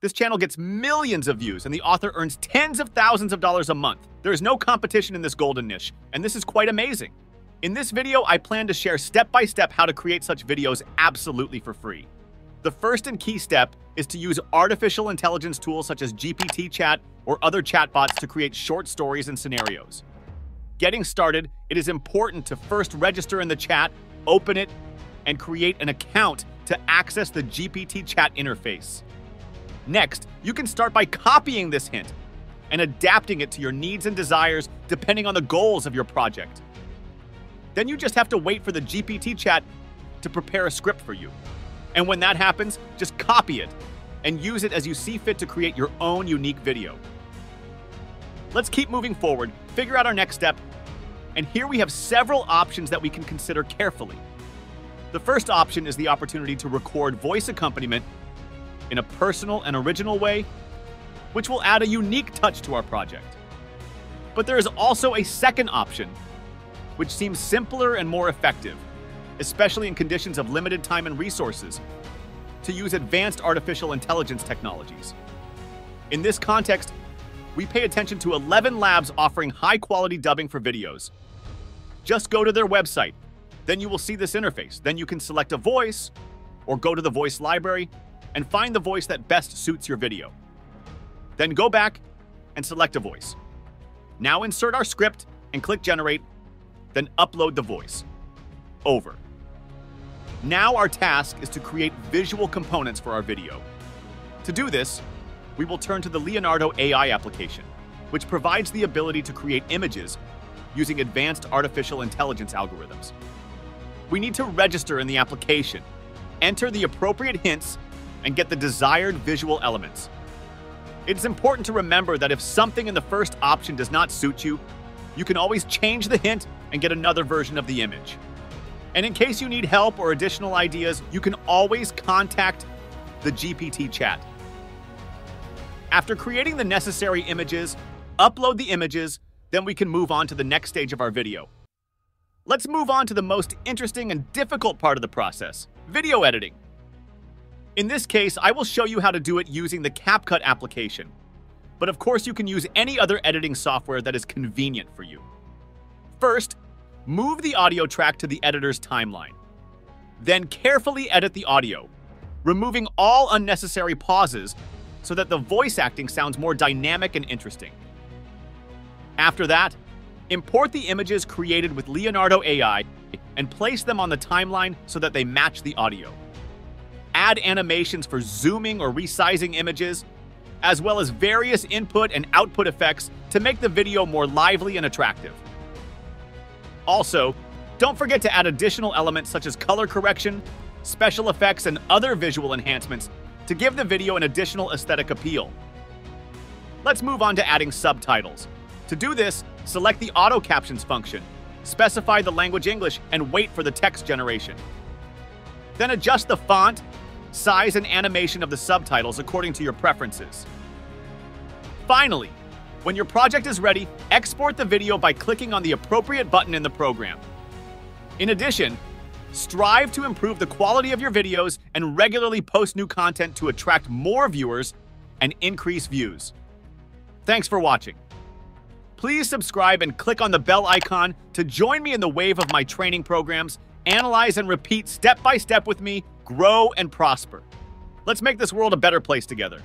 This channel gets millions of views, and the author earns tens of thousands of dollars a month. There is no competition in this golden niche, and this is quite amazing. In this video, I plan to share step-by-step how to create such videos absolutely for free. The first and key step is to use artificial intelligence tools such as GPT Chat or other chatbots to create short stories and scenarios. Getting started, it is important to first register in the chat, open it, and create an account to access the GPT Chat interface. Next, you can start by copying this hint and adapting it to your needs and desires depending on the goals of your project. Then you just have to wait for the GPT chat to prepare a script for you. And when that happens, just copy it and use it as you see fit to create your own unique video. Let's keep moving forward, figure out our next step, and here we have several options that we can consider carefully. The first option is the opportunity to record voice accompaniment in a personal and original way, which will add a unique touch to our project. But there is also a second option, which seems simpler and more effective, especially in conditions of limited time and resources, to use advanced artificial intelligence technologies. In this context, we pay attention to 11 labs offering high quality dubbing for videos. Just go to their website, then you will see this interface. Then you can select a voice or go to the voice library and find the voice that best suits your video. Then go back and select a voice. Now insert our script and click generate, then upload the voice. Over. Now our task is to create visual components for our video. To do this, we will turn to the Leonardo AI application, which provides the ability to create images using advanced artificial intelligence algorithms. We need to register in the application, enter the appropriate hints and get the desired visual elements. It's important to remember that if something in the first option does not suit you, you can always change the hint and get another version of the image. And in case you need help or additional ideas, you can always contact the GPT chat. After creating the necessary images, upload the images, then we can move on to the next stage of our video. Let's move on to the most interesting and difficult part of the process, video editing. In this case, I will show you how to do it using the CapCut application. But of course, you can use any other editing software that is convenient for you. First, move the audio track to the editor's timeline. Then carefully edit the audio, removing all unnecessary pauses so that the voice acting sounds more dynamic and interesting. After that, import the images created with Leonardo AI and place them on the timeline so that they match the audio add animations for zooming or resizing images, as well as various input and output effects to make the video more lively and attractive. Also, don't forget to add additional elements such as color correction, special effects, and other visual enhancements to give the video an additional aesthetic appeal. Let's move on to adding subtitles. To do this, select the Auto Captions function, specify the language English, and wait for the text generation. Then adjust the font, size, and animation of the subtitles according to your preferences. Finally, when your project is ready, export the video by clicking on the appropriate button in the program. In addition, strive to improve the quality of your videos and regularly post new content to attract more viewers and increase views. Thanks for watching. Please subscribe and click on the bell icon to join me in the wave of my training programs, analyze and repeat step by step with me grow, and prosper. Let's make this world a better place together.